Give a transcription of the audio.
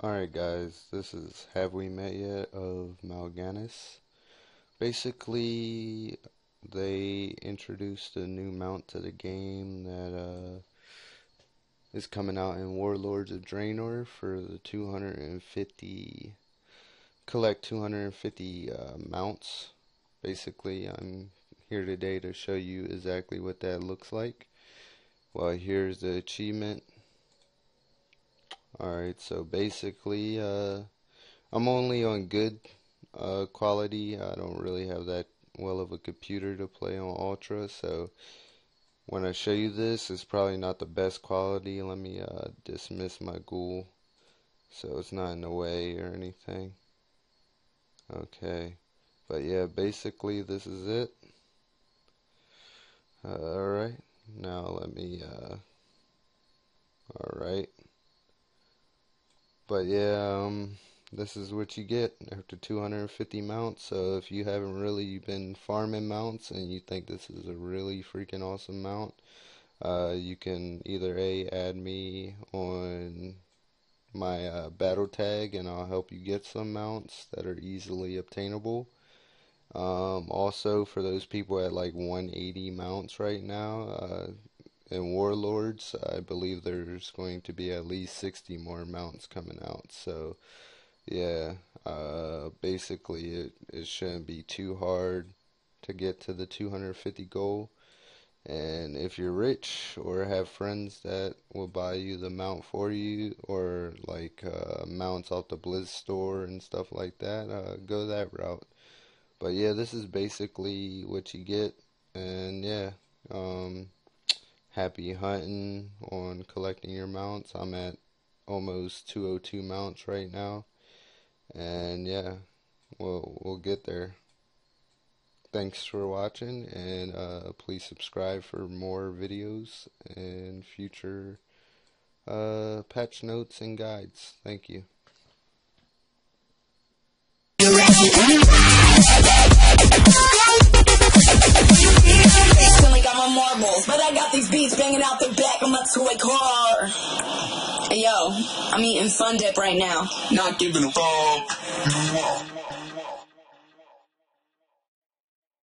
Alright guys, this is Have We Met Yet of Mal'Ganis. Basically, they introduced a new mount to the game that uh, is coming out in Warlords of Draenor for the 250, collect 250 uh, mounts. Basically, I'm here today to show you exactly what that looks like. Well, here's the achievement Alright, so basically, uh, I'm only on good uh, quality. I don't really have that well of a computer to play on Ultra, so when I show you this, it's probably not the best quality. Let me uh, dismiss my ghoul so it's not in the way or anything. Okay, but yeah, basically this is it. Uh, alright, now let me, uh, alright. But yeah, um, this is what you get after 250 mounts. So if you haven't really been farming mounts and you think this is a really freaking awesome mount, uh, you can either A, add me on my uh, battle tag and I'll help you get some mounts that are easily obtainable. Um, also, for those people at like 180 mounts right now, uh, I believe there's going to be at least 60 more mounts coming out. So, yeah, uh, basically, it, it shouldn't be too hard to get to the 250 goal. And if you're rich or have friends that will buy you the mount for you, or like uh, mounts off the Blizz store and stuff like that, uh, go that route. But yeah, this is basically what you get. And yeah, um, happy hunting on collecting your mounts. I'm at almost 202 mounts right now. And yeah, we'll, we'll get there. Thanks for watching, and uh, please subscribe for more videos and future uh, patch notes and guides. Thank you. The back of my toy car. Yo, I'm eating Fun Dip right now. Not giving a fuck.